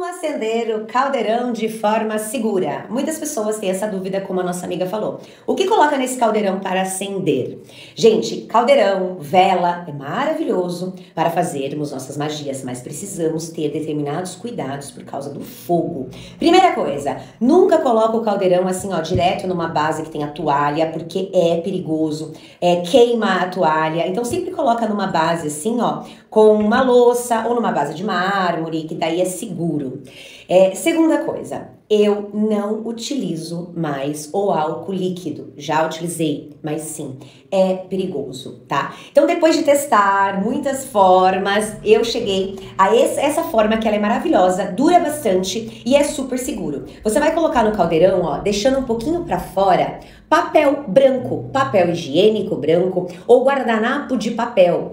Como acender o caldeirão de forma segura? Muitas pessoas têm essa dúvida, como a nossa amiga falou. O que coloca nesse caldeirão para acender? Gente, caldeirão, vela é maravilhoso para fazermos nossas magias, mas precisamos ter determinados cuidados por causa do fogo. Primeira coisa, nunca coloque o caldeirão assim, ó, direto numa base que tenha toalha, porque é perigoso, é, queima a toalha. Então sempre coloca numa base assim, ó, com uma louça ou numa base de mármore, que daí é seguro. É, segunda coisa, eu não utilizo mais o álcool líquido. Já utilizei, mas sim, é perigoso, tá? Então, depois de testar muitas formas, eu cheguei a essa forma que ela é maravilhosa, dura bastante e é super seguro. Você vai colocar no caldeirão, ó, deixando um pouquinho para fora, papel branco, papel higiênico branco ou guardanapo de papel.